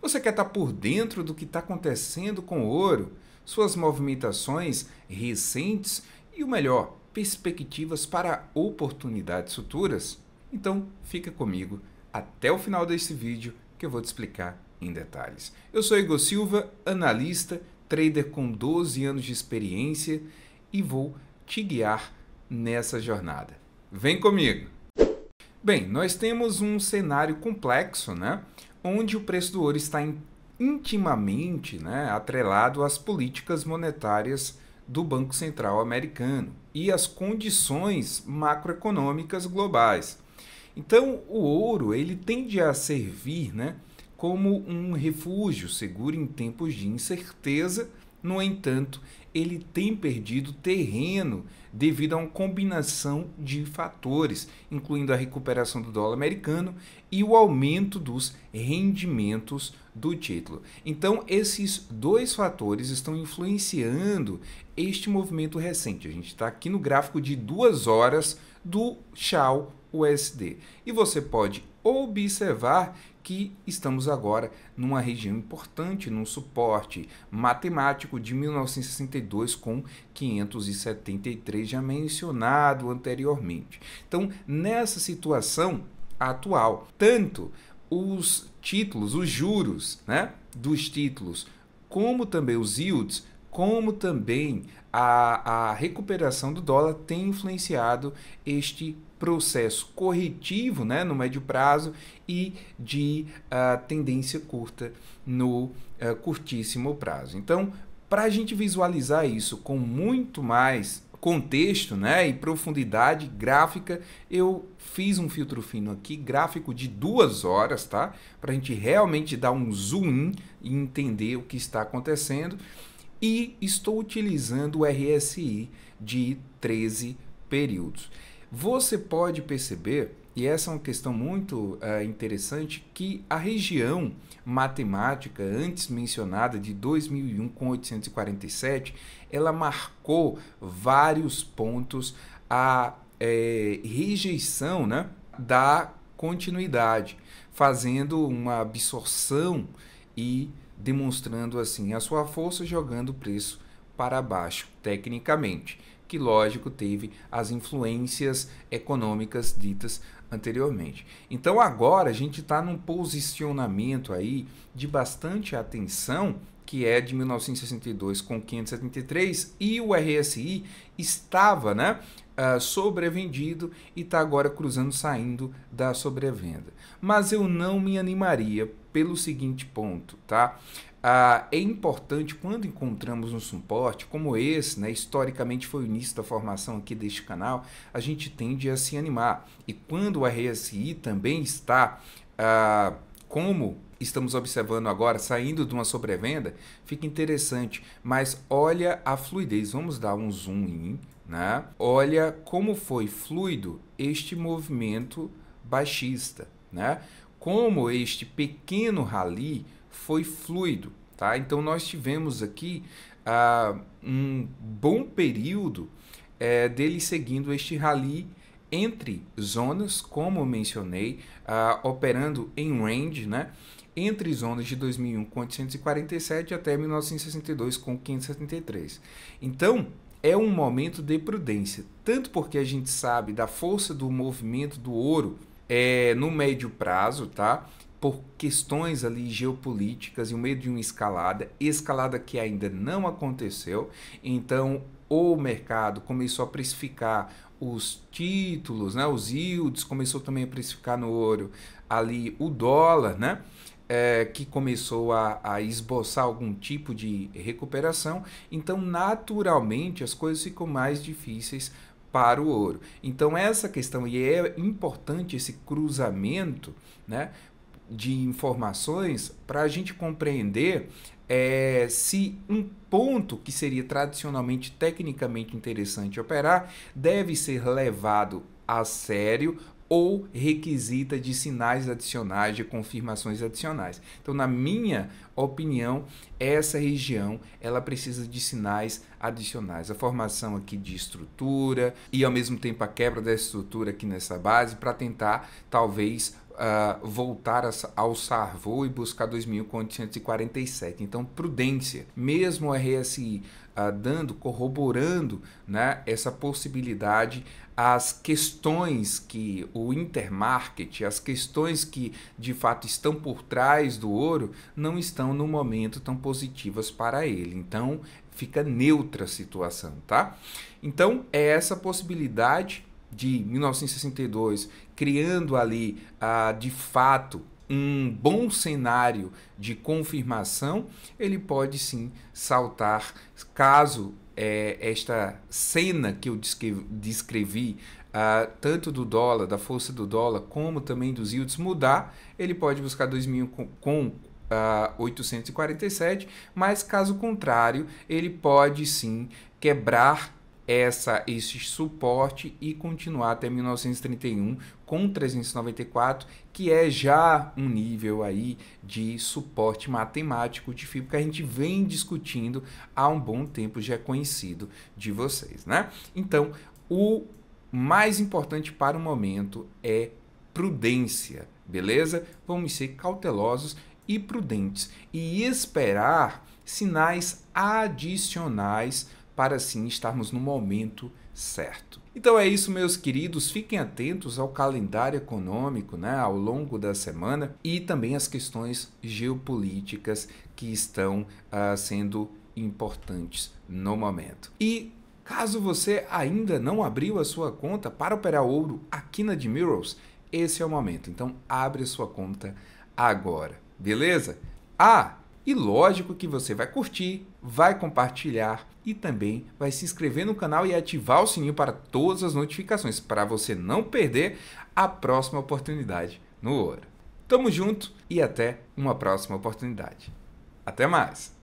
Você quer estar por dentro do que está acontecendo com o ouro, suas movimentações recentes e o melhor, perspectivas para oportunidades futuras? Então fica comigo até o final desse vídeo que eu vou te explicar em detalhes. Eu sou Igor Silva, analista, trader com 12 anos de experiência e vou te guiar nessa jornada. Vem comigo! Bem, nós temos um cenário complexo, né? onde o preço do ouro está intimamente né, atrelado às políticas monetárias do Banco Central americano e às condições macroeconômicas globais. Então, o ouro ele tende a servir né, como um refúgio seguro em tempos de incerteza. No entanto, ele tem perdido terreno devido a uma combinação de fatores, incluindo a recuperação do dólar americano e o aumento dos rendimentos do título. Então, esses dois fatores estão influenciando este movimento recente. A gente está aqui no gráfico de duas horas do Shao USD. E você pode observar que estamos agora numa região importante, num suporte matemático de 1962 com 573 já mencionado anteriormente. Então, nessa situação atual, tanto os títulos, os juros, né, dos títulos, como também os yields, como também a, a recuperação do dólar tem influenciado este processo corretivo né, no médio prazo e de uh, tendência curta no uh, curtíssimo prazo. Então, para a gente visualizar isso com muito mais contexto né, e profundidade gráfica, eu fiz um filtro fino aqui, gráfico de duas horas, tá? Para a gente realmente dar um zoom e entender o que está acontecendo. E estou utilizando o RSI de 13 períodos. Você pode perceber, e essa é uma questão muito uh, interessante, que a região matemática antes mencionada de 2001 com 847, ela marcou vários pontos a é, rejeição né, da continuidade, fazendo uma absorção e demonstrando assim a sua força jogando o preço para baixo tecnicamente que, lógico, teve as influências econômicas ditas anteriormente. Então, agora a gente está num posicionamento aí de bastante atenção que é de 1962 com 573 e o RSI estava, né, uh, sobrevendido e está agora cruzando, saindo da sobrevenda. Mas eu não me animaria pelo seguinte ponto, tá? Ah, é importante quando encontramos um suporte como esse, né, historicamente foi o início da formação aqui deste canal, a gente tende a se animar. E quando o RSI também está, ah, como estamos observando agora, saindo de uma sobrevenda, fica interessante. Mas olha a fluidez, vamos dar um zoom in, né? Olha como foi fluido este movimento baixista, né? Como este pequeno rally foi fluido, tá? Então nós tivemos aqui uh, um bom período uh, dele seguindo este rally entre zonas, como mencionei, uh, operando em range, né? Entre zonas de 2001 com 847 até 1962 com 573. Então, é um momento de prudência, tanto porque a gente sabe da força do movimento do ouro é, no médio prazo, tá? por questões ali geopolíticas e o meio de uma escalada, escalada que ainda não aconteceu. Então, o mercado começou a precificar os títulos, né, os yields, começou também a precificar no ouro ali o dólar, né? É, que começou a, a, esboçar algum tipo de recuperação, então naturalmente as coisas ficam mais difíceis para o ouro. Então essa questão e é importante esse cruzamento, né? de informações para a gente compreender é, se um ponto que seria tradicionalmente tecnicamente interessante operar deve ser levado a sério ou requisita de sinais adicionais, de confirmações adicionais. Então, na minha opinião, essa região ela precisa de sinais adicionais. A formação aqui de estrutura e ao mesmo tempo a quebra da estrutura aqui nessa base para tentar talvez uh, voltar a alçar voo e buscar 2.847. Então, prudência. Mesmo o RSI uh, dando, corroborando né, essa possibilidade, as questões que o intermarket, as questões que de fato estão por trás do ouro, não estão no momento tão positivas para ele. Então, fica neutra a situação, tá? Então, é essa possibilidade de 1962, criando ali ah, de fato um bom cenário de confirmação, ele pode sim saltar caso é, esta cena que eu descrevi, uh, tanto do dólar, da força do dólar, como também dos yields mudar, ele pode buscar 2.000 com, com uh, 847, mas caso contrário, ele pode sim quebrar essa esse suporte e continuar até 1931 com 394, que é já um nível aí de suporte matemático de FIBO que a gente vem discutindo há um bom tempo, já é conhecido de vocês, né? Então, o mais importante para o momento é prudência, beleza? Vamos ser cautelosos e prudentes e esperar sinais adicionais para assim estarmos no momento certo. Então é isso, meus queridos. Fiquem atentos ao calendário econômico né, ao longo da semana e também as questões geopolíticas que estão uh, sendo importantes no momento. E caso você ainda não abriu a sua conta para operar ouro aqui na Admirals, esse é o momento. Então abre a sua conta agora, beleza? Ah, e lógico que você vai curtir, vai compartilhar e também vai se inscrever no canal e ativar o sininho para todas as notificações para você não perder a próxima oportunidade no ouro. Tamo junto e até uma próxima oportunidade. Até mais!